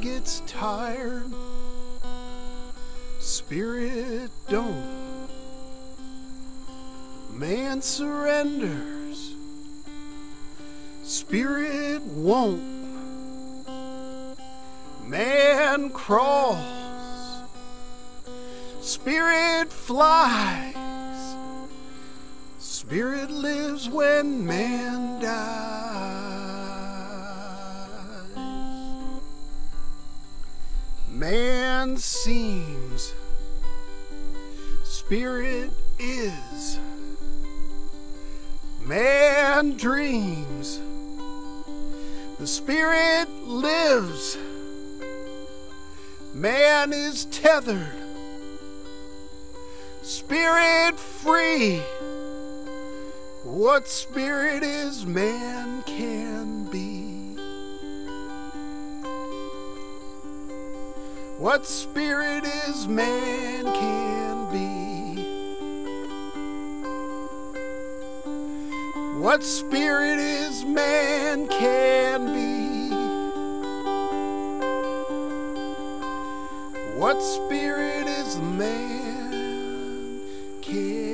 gets tired, spirit don't. Man surrenders, spirit won't. Man crawls, spirit flies. Spirit lives when man dies. Man seems, spirit is. Man dreams, the spirit lives. Man is tethered, spirit free. What spirit is man can What spirit is man can be. What spirit is man can be. What spirit is man can